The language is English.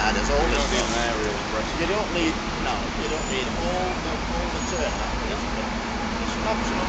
hard as all You this don't need stuff. an aerial. You don't need, no, you don't need all the, all the turn up this, it's an optional